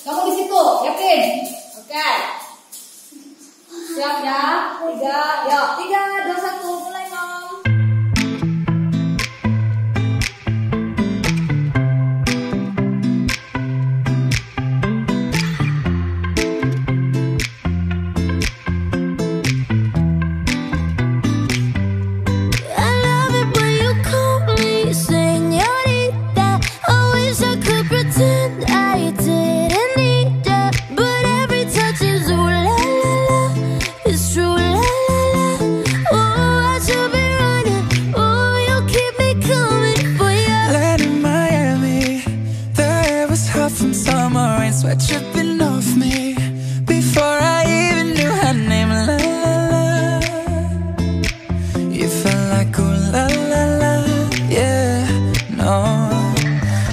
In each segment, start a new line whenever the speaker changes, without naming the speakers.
Kamu di situ, yakin? Oke. Okay. Siap ya? Tiga, yuk. Tiga. summer rain, sweat dripping off me Before I even knew her name, la la la. You felt like oh la la la, yeah, no.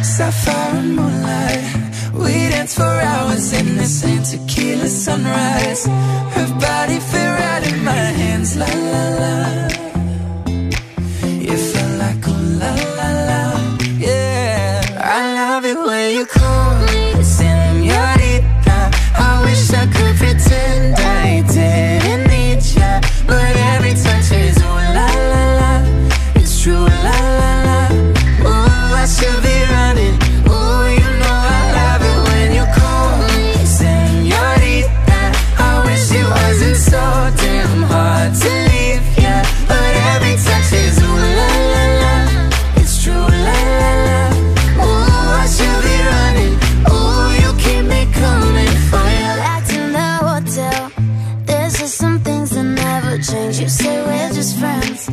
Sapphire and moonlight, we danced for hours in the same tequila sunrise. Her body true. La la la. Ooh, I should be running. Ooh, you know I love it when you call me señorita. I wish it wasn't so damn hard to leave, yeah. But every touch is ooh la la la. It's true. La la la. Ooh, I should be running. Ooh, you keep me coming for you.
Back in the hotel. There's just some things that never change. You say we're just friends.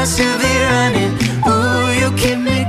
I should be running. Ooh, you keep me.